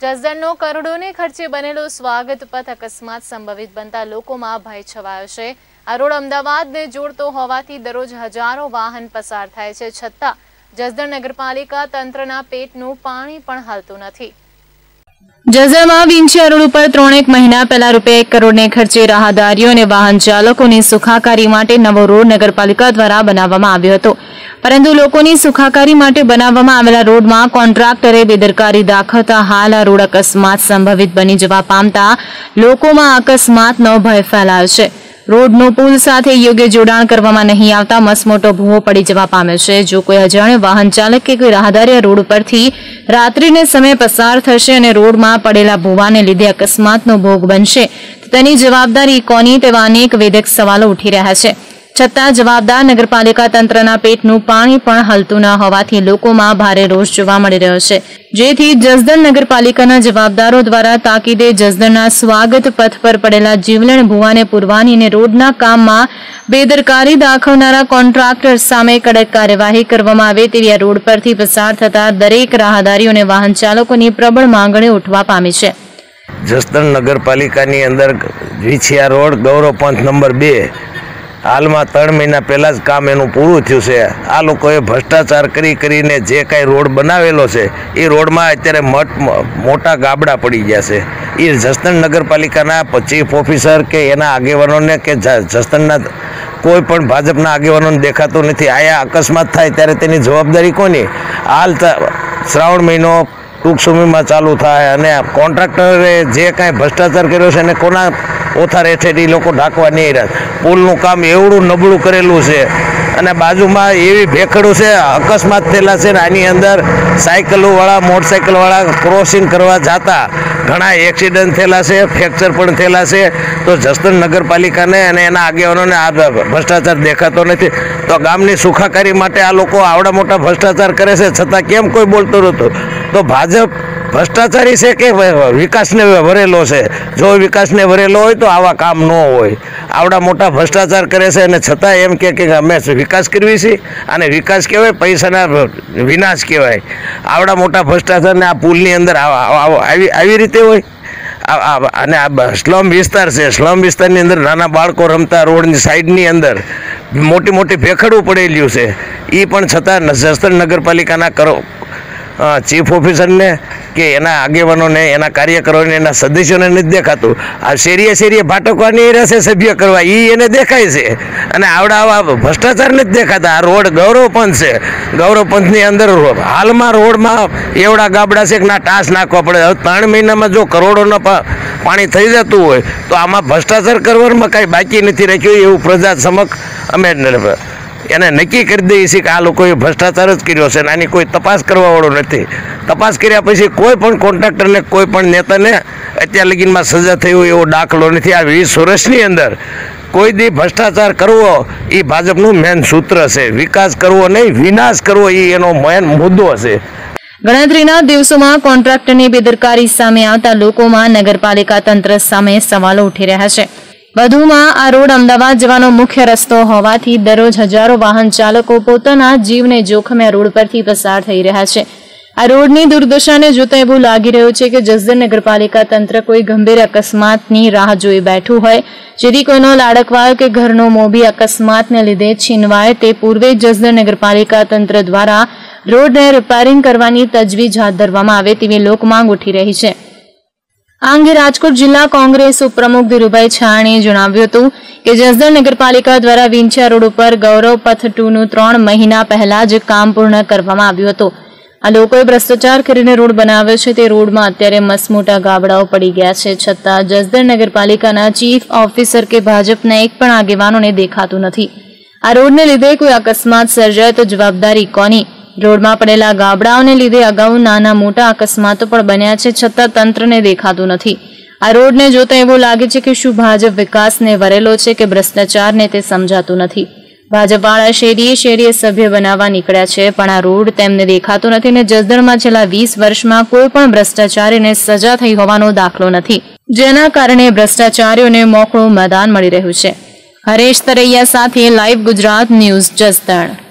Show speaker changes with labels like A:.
A: જસદણનો કરોડોને ખર્ચે બનેલો સ્વાગત પથ અકસ્માત સંભવિત બનતા લોકોમાં ભય છવાયો છે. આ રોડ અમદાવાદને જોડતો હોવાથી દરરોજ હજારો વાહન પસાર થાય છે. છતાં જસદણ નગરપાલિકા તંત્રના પેટનું પાણી પણ હાલતું નથી. જસદણમાં વિંછિયા રોડ ઉપર ત્રણેક મહિના પહેલા રૂપિયા એક કરોડને ખર્ચે રાહદારીઓ અને વાહન ચાલકોની સુખાકારી માટે નવો રોડ નગરપાલિકા દ્વારા બનાવવામાં આવ્યો હતો. પરંતુ લોકોની સુખાકારી માટે બનાવવામાં આવેલા રોડમાં કોન્ટ્રાક્ટરે બેદરકારી દાખવતા હાલ આ રોડ અકસ્માત સંભવિત બની જવા પામતા લોકોમાં અકસ્માતનો ભય ફેલાયો છે. રોડનો પુલ સાથે યોગ્ય જોડાણ કરવામાં નહીં આવતા મસમોટો ભૂવો પડી જવા પામે છે. જો કોઈ અજાણ્યો વાહન ચાલક કે કોઈ રાહદારી રોડ પરથી રાત્રિને સમય પસાર થશે અને રોડમાં પડેલા ભૂવાને લીધે અકસ્માતનો ભોગ બનશે તેની જવાબદારી કોની તેવા અનેક વેધક સવાલો ઉઠી રહ્યા છે. છતાં જવાબદાર નગરપાલિકા તંત્રના પેટનું પાણી પણ હલતું ન હોવાથી લોકોમાં ભારે રોષ જોવા મળી રહ્યો છે. જેથી જસદણ નગરપાલિકાના જવાબદારો દ્વારા તાકીદે જસદણના સ્વાગત પથ પર પડેલા જીવલેણ ભુવાને પુરવાની અને રોડના કામમાં બેદરકારી દાખવનારા કોન્ટ્રાક્ટર સામે કડક કાર્યવાહી કરવામાં આવે તેવી આ રોડ પરથી પસાર થતા દરેક રાહદારીઓ અને વાહન ચાલકોની પ્રબળ માંગણી ઉઠવા પામી છે.
B: જસદણ નગરપાલિકાની અંદર વિછિયા રોડ ગૌરવ પંથ નંબર બે હાલમાં ત્રણ મહિના પહેલાં જ કામ એનું પૂરું થયું છે. આ લોકોએ ભ્રષ્ટાચાર કરી કરીને જે કાંઈ રોડ બનાવેલો છે, એ રોડમાં અત્યારે મઠ મોટા ગાબડા પડી ગયા છે. એ જસદણ નગરપાલિકાના ચીફ ઓફિસર કે એના આગેવાનોને કે જસદણના કોઈ પણ ભાજપના આગેવાનોને દેખાતું નથી. આયા અકસ્માત થાય ત્યારે તેની જવાબદારી કોની? હાલ શ્રાવણ મહિનો ટૂંક સમયમાં ચાલુ થાય અને કોન્ટ્રાક્ટરે જે કાંઈ ભ્રષ્ટાચાર કર્યો છે એને કોના ઓથાર હેઠળ એ લોકો ઢાંકવા નહીં રહ્યા. પુલનું કામ એવડું નબળું કરેલું છે. અને બાજુમાં એવી ભેખડું છે, અકસ્માત થયેલા છે ને આની અંદર સાયકલોવાળા, મોટરસાયકલવાળા ક્રોસિંગ કરવા જતા. ઘણા એક્સિડન્ટ થયેલા છે, ફ્રેક્ચર પણ થયેલા છે. તો જસદણ નગરપાલિકાને અને એના આગેવાનોને આ ભ્રષ્ટાચાર દેખાતો નથી. તો ગામની સુખાકારી માટે આ લોકો આવડા મોટા ભ્રષ્ટાચાર કરે છે, છતાં કેમ કોઈ બોલતું નહોતું? તો ભાજપ ભ્રષ્ટાચારી છે કે વિકાસને વરેલો છે? જો વિકાસને વરેલો હોય તો આવા કામ ન હોય. આવડા મોટા ભ્રષ્ટાચાર કરે છે અને છતાં એમ કે કે અમે વિકાસ કરવી છે? અને વિકાસ કહેવાય, પૈસાના વિનાશ કહેવાય. આવડા મોટા ભ્રષ્ટાચારને આ પુલની અંદર આવા- આવા- રીતે હોય? અને આ સ્લમ વિસ્તાર છે. સ્લમ વિસ્તારની અંદર નાના બાળકો રમતા રોડની સાઈડની અંદર મોટી મોટી ભેખડું પડેલું છે. એ પણ છતાં જસદણ નગરપાલિકાના કરો ચીફ ઓફિસરને કે એના આગેવાનોને, એના કાર્યકરોને, એના સદસ્યોને નથી દેખાતું. આ શેરીએ શેરીએ ભાટકવાની રહેશે સભ્ય કરવા એ એને દેખાય છે. અને આવડા આવા ભ્રષ્ટાચાર નથી દેખાતા. આ રોડ ગૌરવ પંથ છે. ગૌરવ પંથની અંદર હાલમાં રોડમાં એવડા ગાબડા છે કે ના ટાસ નાખવા પડે. હવે ત્રણ મહિનામાં જો કરોડોના પાણી થઈ જતું હોય, તો આમાં ભ્રષ્ટાચાર કરવામાં કાંઈ બાકી નથી રાખ્યું એવું પ્રજા સમક્ષ અમે એને નક્કી કરી દઈએ છીએ કે આ લોકોએ ભ્રષ્ટાચાર જ કર્યો છે આની કોઈ તપાસ કરવાવાળો નથી. તપાસ કર્યા પછી કોઈ પણ કોન્ટ્રાક્ટરને, કોઈ પણ નેતાને અત્યાર લગીનમાં સજા થઈ હોય એવો દાખલો નથી. આ વીસ વર્ષની અંદર કોઈ દી ભ્રષ્ટાચાર કરવો એ ભાજપનું મેન સૂત્ર છે. વિકાસ કરવો નહીં, વિનાશ કરવો એ એનો મેન મુદ્દો છે.
A: ગણતરીના દિવસોમાં કોન્ટ્રાક્ટરની બેદરકારી સામે આવતા લોકોમાં નગરપાલિકા તંત્ર સામે સવાલો ઉઠી રહ્યા છે. વધુમાં આ રોડ અમદાવાદ જવાનો મુખ્ય રસ્તો હોવાથી દરરોજ હજારો વાહન ચાલકો પોતાના જીવને જોખમે રોડ પરથી પસાર થઈ રહ્યા છે. આ રોડની દુર્દશાને જોતા એવું લાગી રહ્યું છે કે જસદણ નગરપાલિકા તંત્ર કોઈ ગંભીર અકસ્માતની રાહ જોઈ બેઠું હોય. જેથી કોઈનો લાડકવાયો કે ઘરનો મોભી અકસ્માતને લીધે છીનવાય તે પૂર્વે જસદણ નગરપાલિકા તંત્ર દ્વારા રોડને રિપેરિંગ કરવાની તજવીજ હાથ ધરવામાં આવે તેવી લોકમાંગ ઉઠી રહી છે. આ અંગે રાજકોટ જિલ્લા કોંગ્રેસ ઉપપ્રમુખ ધીરુભાઈ છાણીએ જણાવ્યું હતું કે જસદણ નગરપાલિકા દ્વારા વિંછા રોડ ઉપર ગૌરવ પથ ટુનું ત્રણ મહિના પહેલા જ કામ પૂર્ણ કરવામાં આવ્યું હતું. આ લોકોએ ભ્રષ્ટાચાર કરીને રોડ બનાવ્યો છે. તે રોડમાં અત્યારે મસમોટા ગાબડાઓ પડી ગયા છે. છતાં જસદણ નગરપાલિકાના ચીફ ઓફિસર કે ભાજપના એક પણ આગેવાનોને દેખાતું નથી. આ રોડને લીધે કોઈ અકસ્માત સર્જાય તો જવાબદારી કોની? રોડમાં પડેલા ગાબડાઓને લીધે અગાઉ નાના મોટા અકસ્માતો પણ બન્યા છે, છતાં તંત્રને દેખાતું નથી. આ રોડને જોતા એવું લાગે છે કે શું ભાજપ વિકાસને વરેલો છે કે ભ્રષ્ટાચારને તે સમજાતું નથી. ભાજપવાળા શેરીએ શેરીએ સભ્ય બનાવવા નીકળ્યા છે, પણ આ રોડ તેમને દેખાતો નથી અને જસદણમાં છેલ્લા વીસ વર્ષમાં કોઈ પણ ભ્રષ્ટાચારીને સજા થઈ હોવાનો દાખલો નથી. જેના કારણે ભ્રષ્ટાચારીઓને મોકળું મેદાન મળી રહ્યું છે. હરેશ તરૈયા સાથે લાઈવ ગુજરાત ન્યૂઝ જસદણ.